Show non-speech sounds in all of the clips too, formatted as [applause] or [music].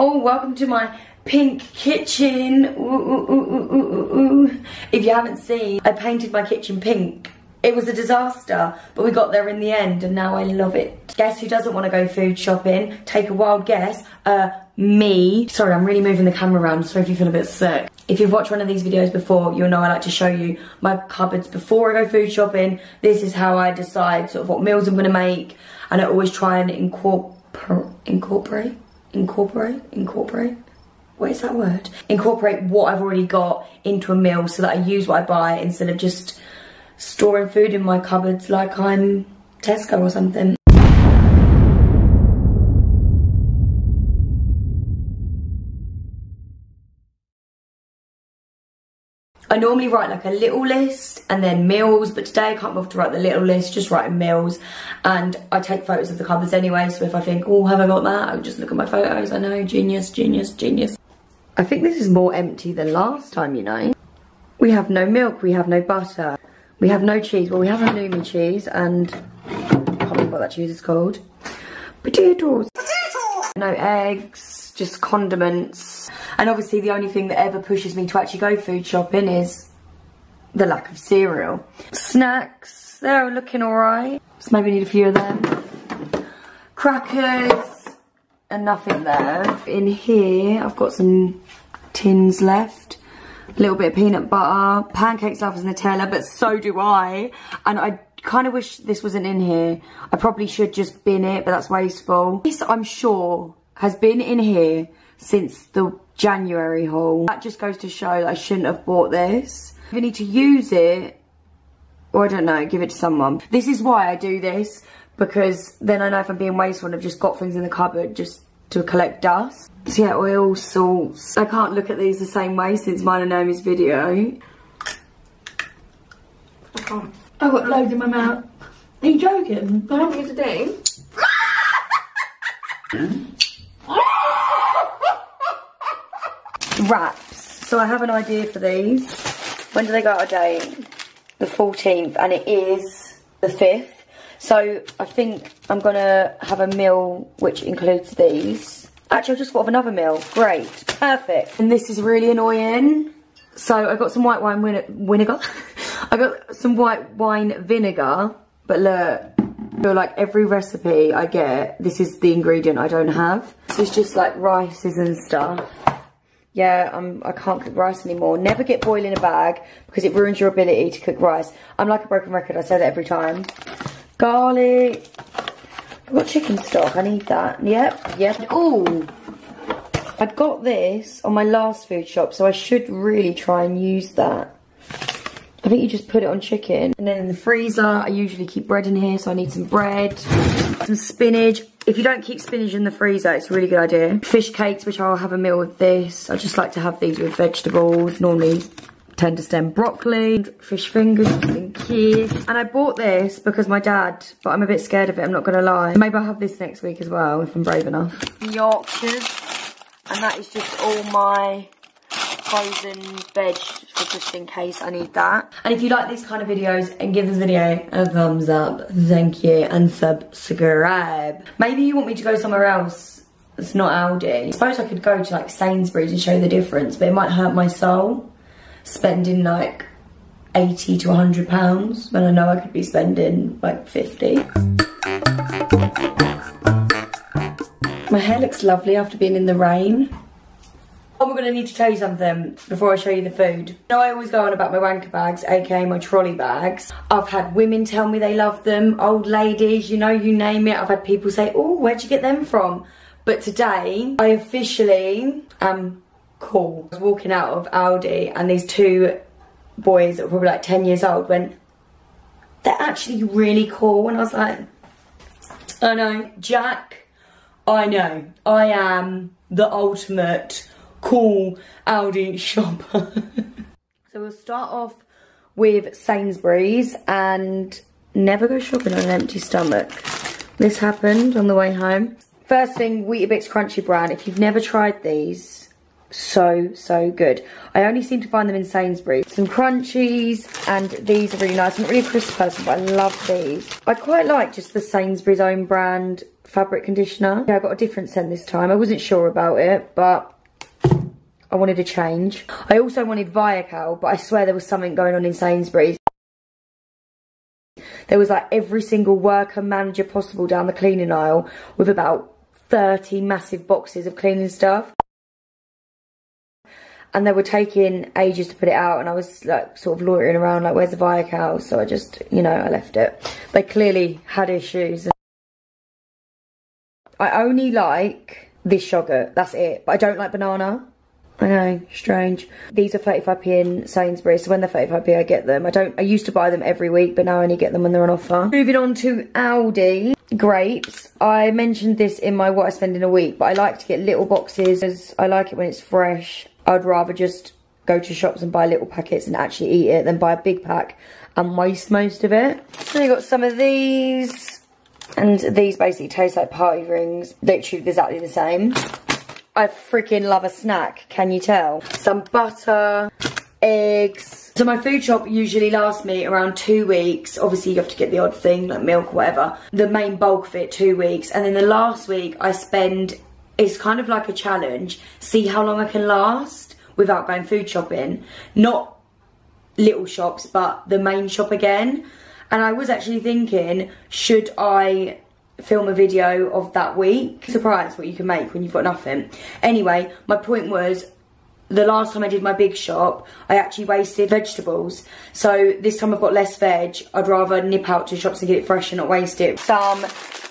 Oh, welcome to my pink kitchen. Ooh, ooh, ooh, if you haven't seen, I painted my kitchen pink. It was a disaster, but we got there in the end and now I love it. Guess who doesn't want to go food shopping? Take a wild guess. Uh, me. Sorry, I'm really moving the camera around, so if you feel a bit sick. If you've watched one of these videos before, you'll know I like to show you my cupboards before I go food shopping. This is how I decide sort of what meals I'm gonna make, and I always try and incorporate, incorporate, incorporate, incorporate. What is that word? Incorporate what I've already got into a meal so that I use what I buy instead of just storing food in my cupboards like I'm Tesco or something. I normally write like a little list and then meals, but today I can't bother to write the little list, just writing meals. And I take photos of the cupboards anyway, so if I think, oh, have I got that? I'll just look at my photos. I know, genius, genius, genius. I think this is more empty than last time, you know. We have no milk, we have no butter, we have no cheese. Well, we have halloumi cheese and, I can't remember what that cheese is called. Potatoes. Potatoes. No eggs, just condiments. And obviously the only thing that ever pushes me to actually go food shopping is the lack of cereal. Snacks, they're looking alright. Just maybe need a few of them. Crackers, and nothing there. In here, I've got some tins left. A little bit of peanut butter. Pancakes love Nutella, but so do I. And I kind of wish this wasn't in here. I probably should just bin it, but that's wasteful. This, I'm sure, has been in here since the January haul. That just goes to show that I shouldn't have bought this. If I need to use it, or I don't know, give it to someone. This is why I do this, because then I know if I'm being wasteful and I've just got things in the cupboard just to collect dust. So yeah, oil, salts. I can't look at these the same way since mine and Naomi's video. I can't. I've got loads in my mouth. Are you joking? I'm having it today. Wraps. So I have an idea for these. When do they go out of date? The 14th and it is the 5th. So I think I'm gonna have a meal which includes these. Actually, I've just thought of another meal. Great, perfect. And this is really annoying. So I got some white wine vinegar. [laughs] I got some white wine vinegar, but look, I feel like every recipe I get, this is the ingredient I don't have. This is just like rices and stuff yeah, I'm, I can't cook rice anymore. Never get boil in a bag because it ruins your ability to cook rice. I'm like a broken record, I say that every time. Garlic. I've got chicken stock, I need that. Yep, yep. Oh, I got this on my last food shop, so I should really try and use that. I think you just put it on chicken. And then in the freezer, I usually keep bread in here, so I need some bread, some spinach. If you don't keep spinach in the freezer, it's a really good idea. Fish cakes, which I'll have a meal with this. I just like to have these with vegetables. Normally tender stem broccoli, fish fingers, you. And I bought this because my dad, but I'm a bit scared of it, I'm not gonna lie. Maybe I'll have this next week as well, if I'm brave enough. Yorkshires, and that is just all my frozen veg just in case I need that. And if you like these kind of videos and give this video a thumbs up, thank you, and subscribe. Maybe you want me to go somewhere else it's not Aldi. I suppose I could go to like Sainsbury's and show the difference, but it might hurt my soul spending like 80 to 100 pounds when I know I could be spending like 50. My hair looks lovely after being in the rain. I'm gonna need to tell you something before I show you the food. Know I always go on about my wanker bags, aka my trolley bags. I've had women tell me they love them, old ladies, you know, you name it. I've had people say, oh, where'd you get them from? But today, I officially am cool. I was walking out of Aldi and these two boys that were probably like 10 years old went, they're actually really cool. And I was like, I know, Jack, I know, I am the ultimate cool Aldi shopper. [laughs] so we'll start off with Sainsbury's and never go shopping on an empty stomach. This happened on the way home. First thing, Weetabix Crunchy Bran. If you've never tried these, so, so good. I only seem to find them in Sainsbury's. Some crunchies, and these are really nice. I'm not really a crisp person, but I love these. I quite like just the Sainsbury's own brand fabric conditioner. Yeah, I got a different scent this time. I wasn't sure about it, but I wanted a change. I also wanted Viakal, but I swear there was something going on in Sainsbury's. There was like every single worker manager possible down the cleaning aisle with about 30 massive boxes of cleaning stuff. And they were taking ages to put it out and I was like sort of loitering around like where's the Viakal? So I just, you know, I left it. They clearly had issues. I only like this yogurt, that's it. But I don't like banana. I know, strange. These are 35p in Sainsbury's, so when they're 35p I get them. I don't, I used to buy them every week, but now I only get them when they're on offer. Moving on to Aldi grapes. I mentioned this in my what I spend in a week, but I like to get little boxes as I like it when it's fresh. I'd rather just go to shops and buy little packets and actually eat it than buy a big pack and waste most of it. So I got some of these, and these basically taste like party rings. Literally exactly the same. I freaking love a snack, can you tell? Some butter, eggs. So my food shop usually lasts me around two weeks. Obviously you have to get the odd thing like milk or whatever. The main bulk of it, two weeks. And then the last week I spend, it's kind of like a challenge. See how long I can last without going food shopping. Not little shops, but the main shop again. And I was actually thinking, should I film a video of that week. Surprise what you can make when you've got nothing. Anyway, my point was the last time I did my big shop, I actually wasted vegetables. So this time I've got less veg. I'd rather nip out to shops and get it fresh and not waste it. Some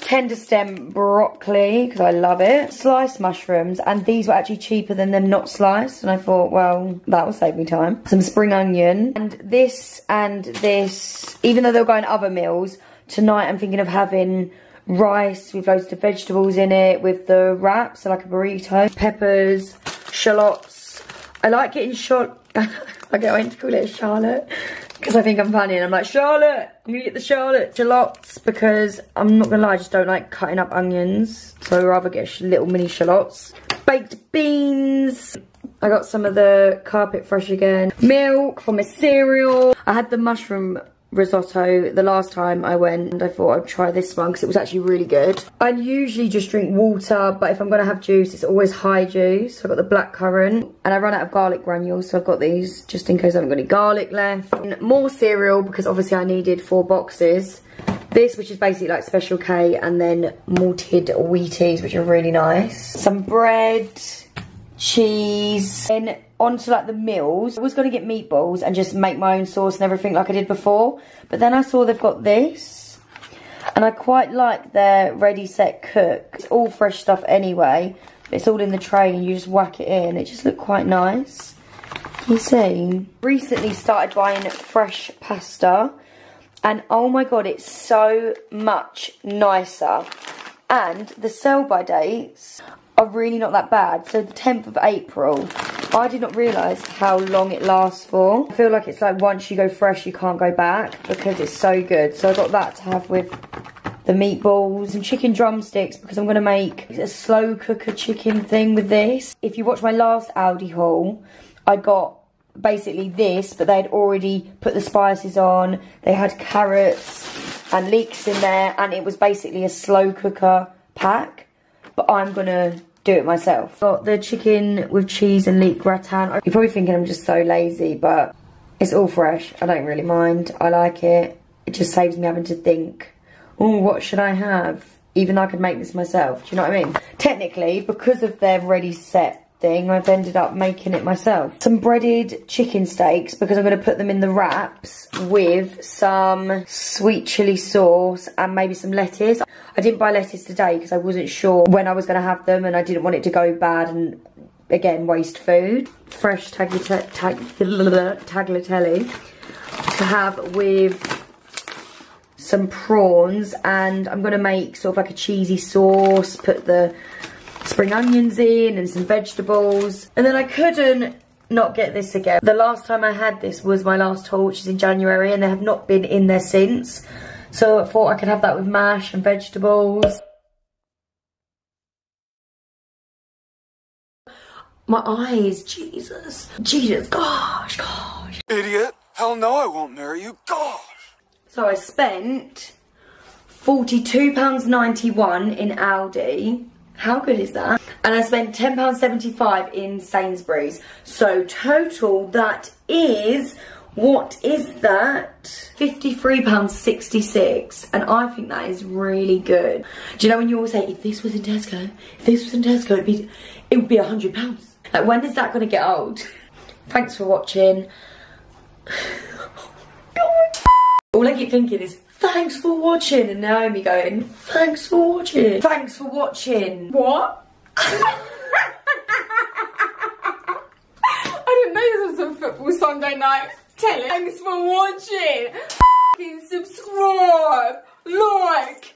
tender stem broccoli, because I love it. Sliced mushrooms, and these were actually cheaper than them not sliced. And I thought, well, that will save me time. Some spring onion. And this and this, even though they'll go in other meals, tonight I'm thinking of having rice with loads of vegetables in it with the wraps, so like a burrito, peppers, shallots. I like getting shot. [laughs] I get going to call it Charlotte because I think I'm funny and I'm like, Charlotte, I'm gonna get the Charlotte shallots because I'm not gonna lie, I just don't like cutting up onions. So I'd rather get little mini shallots. Baked beans. I got some of the carpet fresh again. Milk for my cereal. I had the mushroom risotto the last time I went and I thought I'd try this one because it was actually really good. I usually just drink water but if I'm going to have juice it's always high juice. So I've got the black currant and I run out of garlic granules so I've got these just in case I haven't got any garlic left. And more cereal because obviously I needed four boxes. This which is basically like Special K and then malted Wheaties which are really nice. Some bread, cheese, and onto like the meals. I was going to get meatballs and just make my own sauce and everything like I did before. But then I saw they've got this. And I quite like their ready set cook. It's all fresh stuff anyway. It's all in the tray and you just whack it in. It just looked quite nice. You see? Recently started buying fresh pasta. And oh my god, it's so much nicer. And the sell by dates are really not that bad. So the 10th of April, I did not realise how long it lasts for. I feel like it's like once you go fresh, you can't go back because it's so good. So I got that to have with the meatballs and chicken drumsticks because I'm going to make a slow cooker chicken thing with this. If you watch my last Aldi haul, I got basically this, but they'd already put the spices on. They had carrots and leeks in there, and it was basically a slow cooker pack. But I'm going to do it myself. Got the chicken with cheese and leek gratin. You're probably thinking I'm just so lazy, but it's all fresh. I don't really mind. I like it. It just saves me having to think, oh, what should I have? Even I could make this myself. Do you know what I mean? Technically, because of their ready set thing, I've ended up making it myself. Some breaded chicken steaks because I'm going to put them in the wraps with some sweet chili sauce and maybe some lettuce. I didn't buy lettuce today because I wasn't sure when I was going to have them and I didn't want it to go bad and again waste food. Fresh [laughs] tagliatelle to have with some prawns and I'm going to make sort of like a cheesy sauce, put the spring onions in and some vegetables. And then I couldn't not get this again. The last time I had this was my last haul, which is in January, and they have not been in there since. So I thought I could have that with mash and vegetables. My eyes, Jesus. Jesus, gosh, gosh. Idiot. Hell no, I won't marry you. Gosh. So I spent £42.91 in Aldi. How good is that? And I spent £10.75 in Sainsbury's. So total that is, what is that? £53.66. And I think that is really good. Do you know when you always say, if this was in Tesco, if this was in Tesco, it'd be, it would be £100. Like when is that going to get old? Thanks for watching. [sighs] All I keep thinking is, thanks for watching, and Naomi going, thanks for watching. Thanks for watching. What? [laughs] I didn't know this was a football Sunday night. Tell it. Thanks for watching. Subscribe, like,